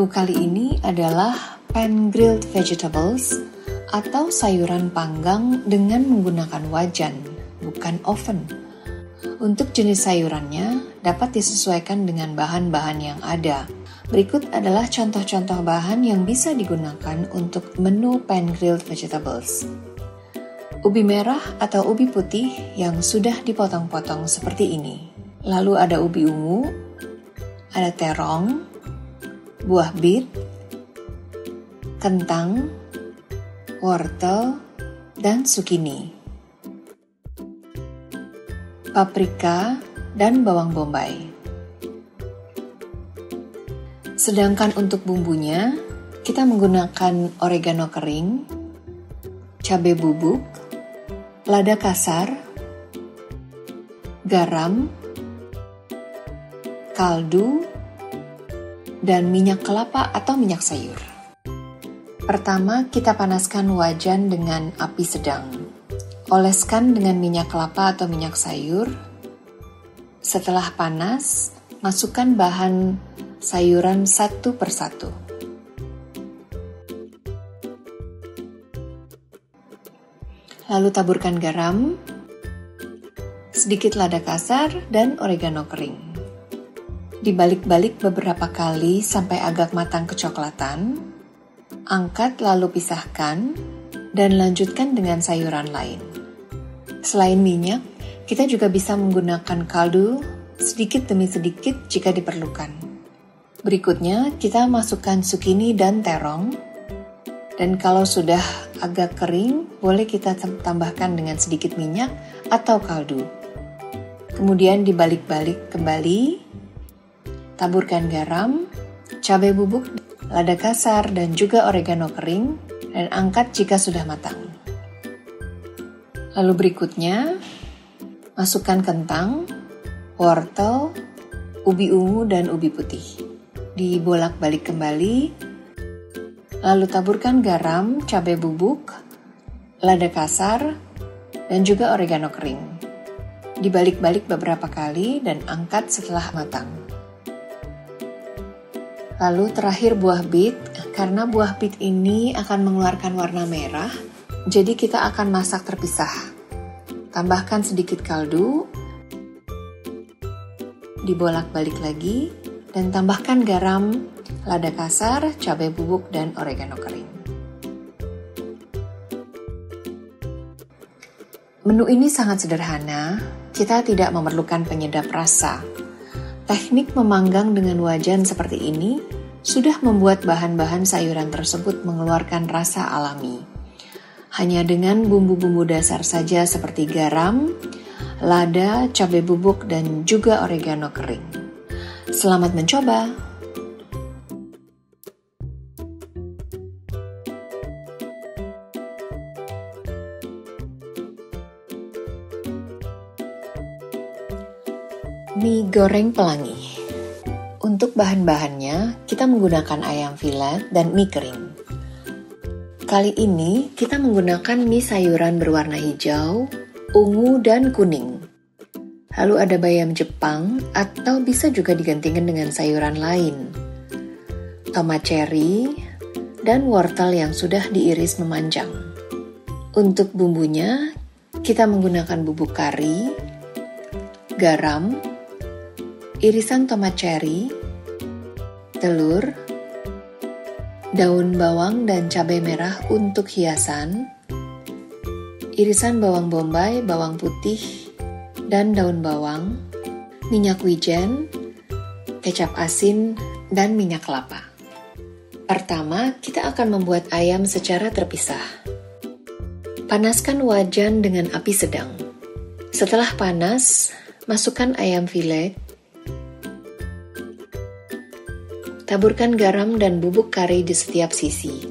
Menu kali ini adalah pan grilled vegetables atau sayuran panggang dengan menggunakan wajan, bukan oven. Untuk jenis sayurannya dapat disesuaikan dengan bahan-bahan yang ada. Berikut adalah contoh-contoh bahan yang bisa digunakan untuk menu pan grilled vegetables. Ubi merah atau ubi putih yang sudah dipotong-potong seperti ini. Lalu ada ubi ungu, ada terong, buah bit, kentang, wortel, dan zucchini paprika, dan bawang bombay. Sedangkan untuk bumbunya, kita menggunakan oregano kering, cabai bubuk, lada kasar, garam, kaldu, dan minyak kelapa atau minyak sayur. Pertama, kita panaskan wajan dengan api sedang. Oleskan dengan minyak kelapa atau minyak sayur. Setelah panas, masukkan bahan sayuran satu persatu. Lalu taburkan garam, sedikit lada kasar, dan oregano kering. Dibalik-balik beberapa kali sampai agak matang kecoklatan, angkat lalu pisahkan, dan lanjutkan dengan sayuran lain. Selain minyak, kita juga bisa menggunakan kaldu sedikit demi sedikit jika diperlukan. Berikutnya, kita masukkan zucchini dan terong. Dan kalau sudah agak kering, boleh kita tambahkan dengan sedikit minyak atau kaldu. Kemudian dibalik-balik kembali, taburkan garam, cabai bubuk, lada kasar, dan juga oregano kering, dan angkat jika sudah matang. Lalu berikutnya, masukkan kentang, wortel, ubi ungu, dan ubi putih. Dibolak-balik kembali, lalu taburkan garam, cabai bubuk, lada kasar, dan juga oregano kering. Dibalik-balik beberapa kali dan angkat setelah matang. Lalu terakhir buah bit, karena buah bit ini akan mengeluarkan warna merah, jadi kita akan masak terpisah. Tambahkan sedikit kaldu, dibolak-balik lagi, dan tambahkan garam, lada kasar, cabai bubuk, dan oregano kering. Menu ini sangat sederhana, kita tidak memerlukan penyedap rasa. Teknik memanggang dengan wajan seperti ini sudah membuat bahan-bahan sayuran tersebut mengeluarkan rasa alami hanya dengan bumbu-bumbu dasar saja seperti garam, lada, cabai bubuk, dan juga oregano kering. Selamat mencoba! Mie goreng pelangi Untuk bahan-bahannya, kita menggunakan ayam filet dan mie kering. Kali ini kita menggunakan mie sayuran berwarna hijau, ungu, dan kuning. Lalu ada bayam Jepang atau bisa juga digantikan dengan sayuran lain. Tomat cherry dan wortel yang sudah diiris memanjang. Untuk bumbunya, kita menggunakan bubuk kari, garam, irisan tomat cherry, telur, daun bawang dan cabai merah untuk hiasan, irisan bawang bombay, bawang putih, dan daun bawang, minyak wijen, kecap asin, dan minyak kelapa. Pertama, kita akan membuat ayam secara terpisah. Panaskan wajan dengan api sedang. Setelah panas, masukkan ayam filet Taburkan garam dan bubuk kari di setiap sisi.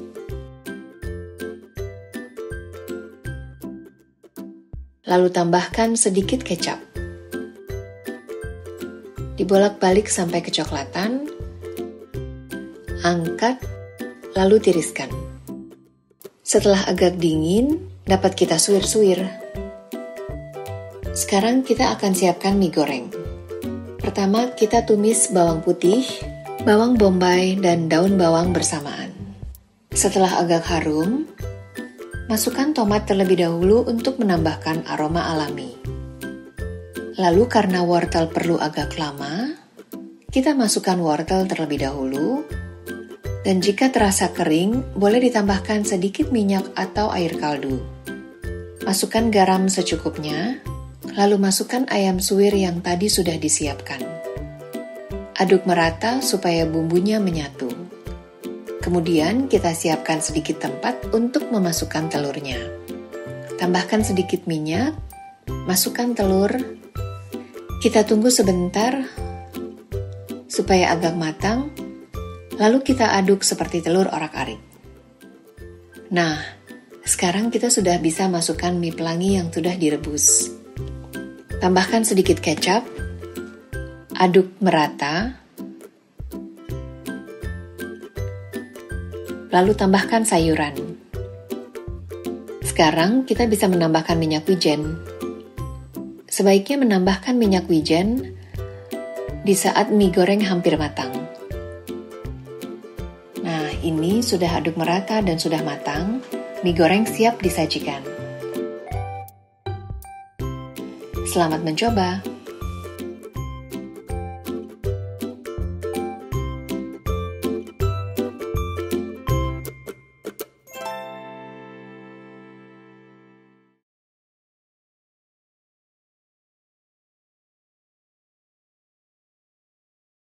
Lalu tambahkan sedikit kecap. Dibolak-balik sampai kecoklatan. Angkat, lalu tiriskan. Setelah agak dingin, dapat kita suir-suir. Sekarang kita akan siapkan mie goreng. Pertama, kita tumis bawang putih, bawang bombay, dan daun bawang bersamaan. Setelah agak harum, masukkan tomat terlebih dahulu untuk menambahkan aroma alami. Lalu karena wortel perlu agak lama, kita masukkan wortel terlebih dahulu, dan jika terasa kering, boleh ditambahkan sedikit minyak atau air kaldu. Masukkan garam secukupnya, lalu masukkan ayam suwir yang tadi sudah disiapkan. Aduk merata supaya bumbunya menyatu. Kemudian kita siapkan sedikit tempat untuk memasukkan telurnya. Tambahkan sedikit minyak, masukkan telur, kita tunggu sebentar supaya agak matang, lalu kita aduk seperti telur orak-arik. Nah, sekarang kita sudah bisa masukkan mie pelangi yang sudah direbus. Tambahkan sedikit kecap, aduk merata, lalu tambahkan sayuran. Sekarang kita bisa menambahkan minyak wijen Sebaiknya menambahkan minyak wijen di saat mie goreng hampir matang. Nah, ini sudah aduk merata dan sudah matang. Mie goreng siap disajikan. Selamat mencoba!